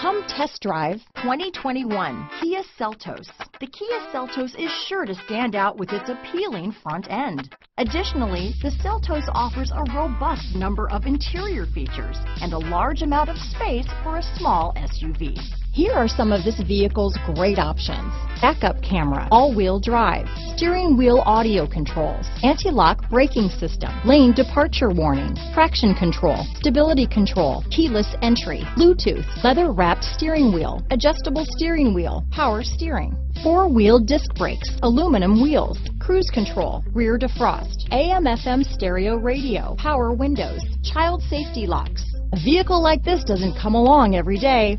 Come test drive 2021 Kia Seltos. The Kia Seltos is sure to stand out with its appealing front end. Additionally, the Seltos offers a robust number of interior features and a large amount of space for a small SUV. Here are some of this vehicle's great options. Backup camera, all-wheel drive, steering wheel audio controls, anti-lock braking system, lane departure warning, traction control, stability control, keyless entry, Bluetooth, leather-wrapped steering wheel, adjustable steering wheel, power steering, four-wheel disc brakes, aluminum wheels, cruise control, rear defrost, AM FM stereo radio, power windows, child safety locks. A vehicle like this doesn't come along every day.